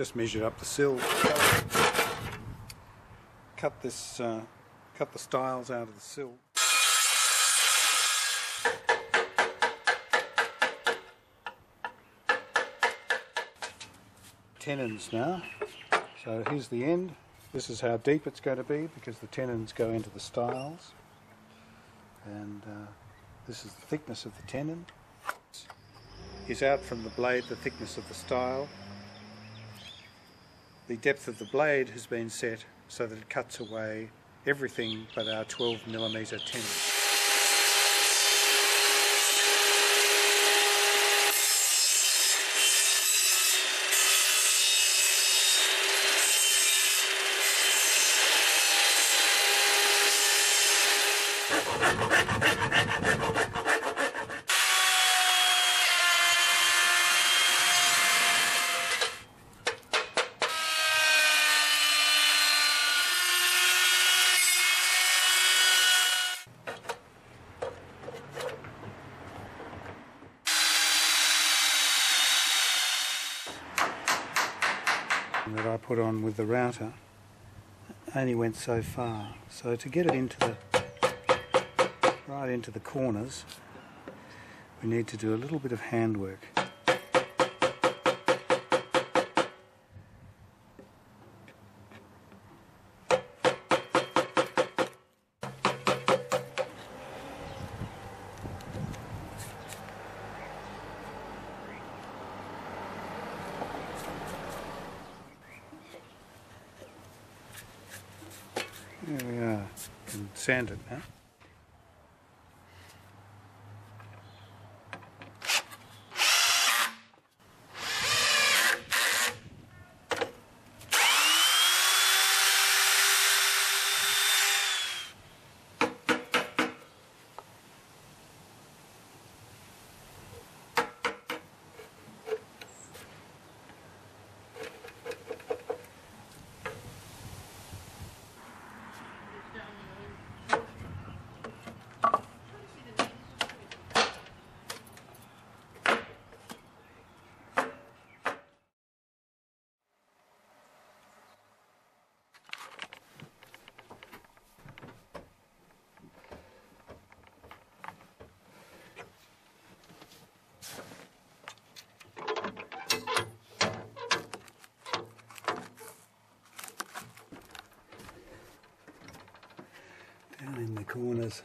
just measured up the sill. Cut this, uh, cut the stiles out of the sill. Tenons now. So here's the end. This is how deep it's going to be because the tenons go into the stiles. And uh, this is the thickness of the tenon. Is out from the blade the thickness of the stile. The depth of the blade has been set so that it cuts away everything but our 12 millimeter tenon. That I put on with the router only went so far. So to get it into the right into the corners, we need to do a little bit of handwork. There we are. Can sand it now. In the corners.